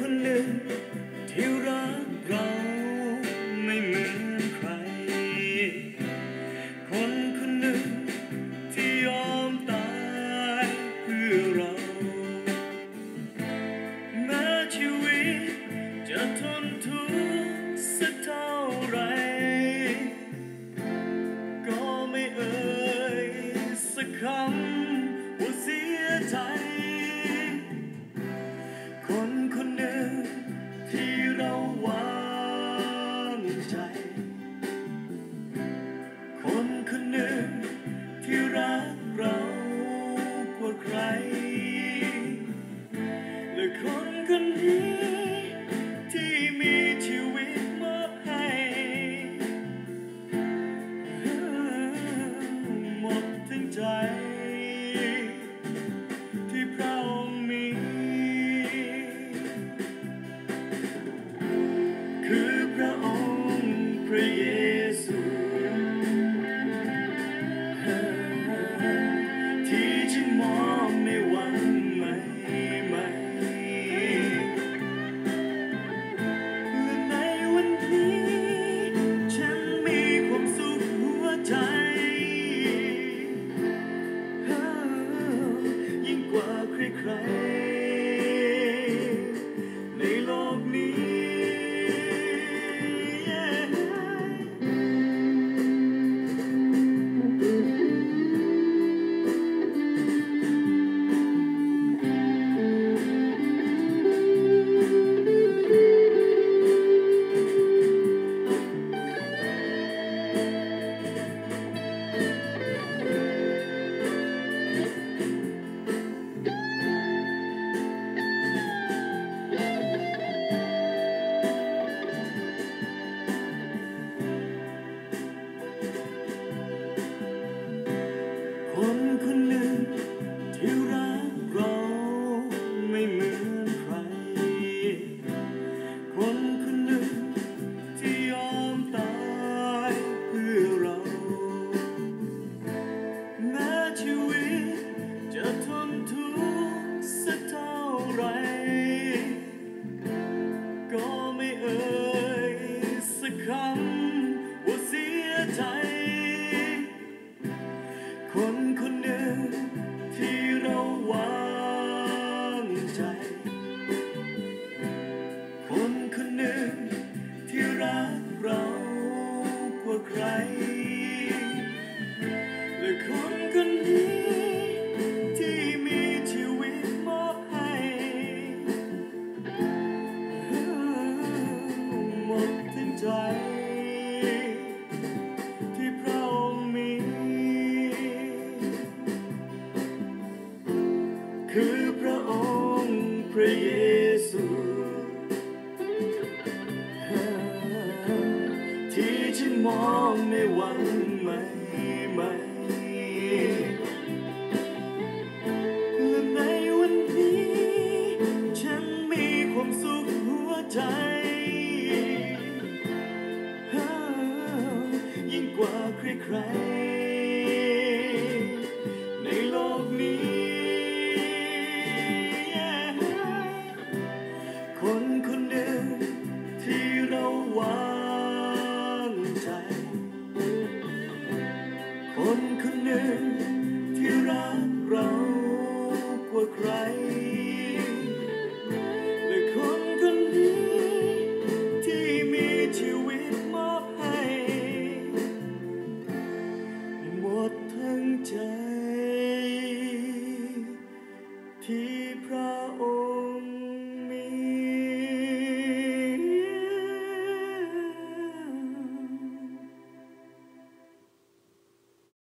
คนหนึ่งที่รักเรา คนนี้ ที่มีชีวิตมอบให้หมดทั้งใจ ที่พระองค์มี คือพระองค์พระเยซูที่ฉันมอง ใจ คนคนหนึ่งที่รักเรากว่าใคร และคนคนนี้ที่มีชีวิตมอบให้หมดทั้งใจที่พระองค์มีคือ ระเยซูที่ฉันมองในวันใหม่ใหม่และในวันนี้ ฉันมีความสุขหัวใจ ยิ่งกว่าใครๆ